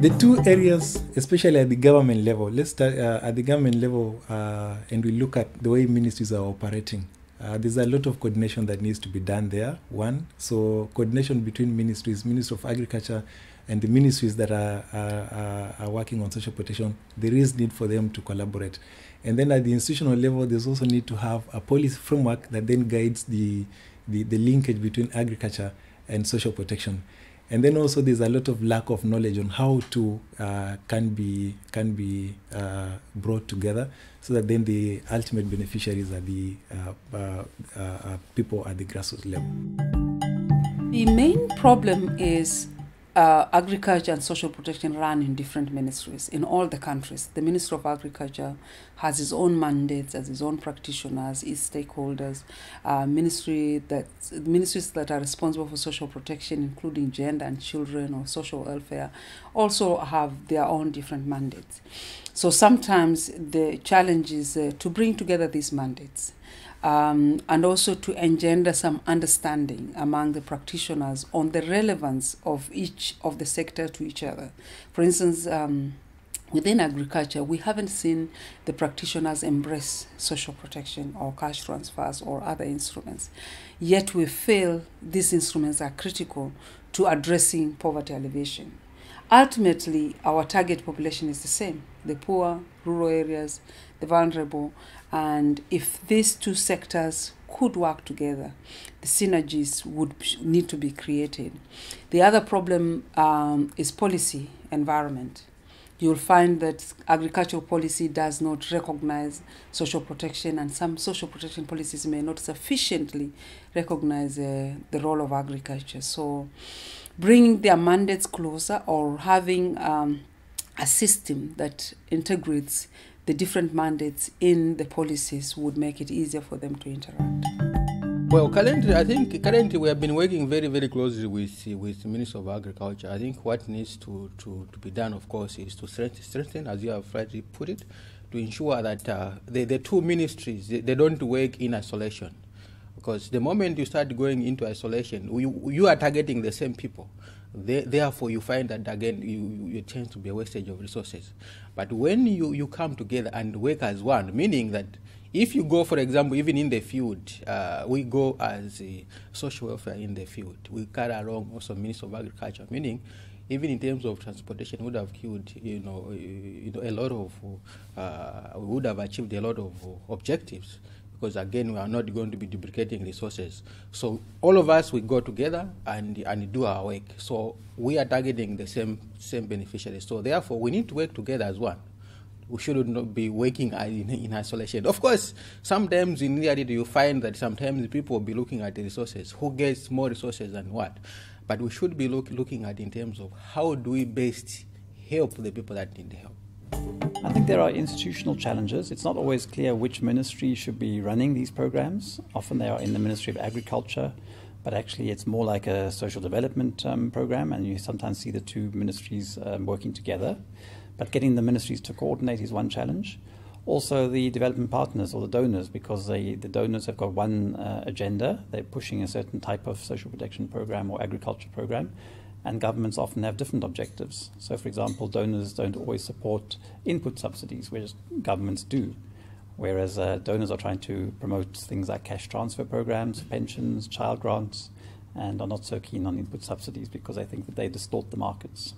The two areas, especially at the government level, let's start uh, at the government level uh, and we look at the way ministries are operating. Uh, there's a lot of coordination that needs to be done there. One, so coordination between ministries, Ministry of Agriculture, and the ministries that are, are, are working on social protection. There is need for them to collaborate, and then at the institutional level, there's also need to have a policy framework that then guides the the, the linkage between agriculture and social protection and then also there's a lot of lack of knowledge on how to uh, can be can be uh, brought together so that then the ultimate beneficiaries are the uh, uh, uh people at the grassroots level. The main problem is uh, agriculture and social protection run in different ministries in all the countries. The Minister of Agriculture has his own mandates, has his own practitioners, his stakeholders. Uh, ministry that ministries that are responsible for social protection, including gender and children or social welfare, also have their own different mandates. So sometimes the challenge is uh, to bring together these mandates um, and also to engender some understanding among the practitioners on the relevance of each of the sector to each other. For instance, um, within agriculture, we haven't seen the practitioners embrace social protection or cash transfers or other instruments. Yet we feel these instruments are critical to addressing poverty alleviation. Ultimately, our target population is the same the poor, rural areas, the vulnerable, and if these two sectors could work together, the synergies would need to be created. The other problem um, is policy environment. You'll find that agricultural policy does not recognize social protection, and some social protection policies may not sufficiently recognize uh, the role of agriculture. So, bringing their mandates closer or having um, a system that integrates the different mandates in the policies would make it easier for them to interact. Well, currently, I think currently we have been working very, very closely with with the Minister of Agriculture. I think what needs to, to, to be done, of course, is to strengthen, strengthen as you have rightly put it, to ensure that uh, the, the two ministries they, they don't work in isolation because the moment you start going into isolation, you, you are targeting the same people. They, therefore, you find that again, you, you tend to be a wastage of resources. But when you, you come together and work as one, meaning that if you go, for example, even in the field, uh, we go as social welfare in the field. We carry along also Minister of Agriculture, meaning even in terms of transportation, would have killed, you know, you know, a lot of, uh, we would have achieved a lot of objectives because again we are not going to be duplicating resources so all of us we go together and and do our work so we are targeting the same same beneficiaries so therefore we need to work together as one we should not be working in, in isolation. Of course, sometimes in reality you find that sometimes people will be looking at the resources, who gets more resources than what. But we should be look, looking at in terms of how do we best help the people that need help. I think there are institutional challenges. It's not always clear which ministry should be running these programs. Often they are in the Ministry of Agriculture, but actually it's more like a social development um, program, and you sometimes see the two ministries um, working together. But getting the ministries to coordinate is one challenge. Also, the development partners or the donors, because they, the donors have got one uh, agenda, they're pushing a certain type of social protection program or agriculture program and governments often have different objectives. So, for example, donors don't always support input subsidies, whereas governments do. Whereas uh, donors are trying to promote things like cash transfer programs, pensions, child grants, and are not so keen on input subsidies because they think that they distort the markets.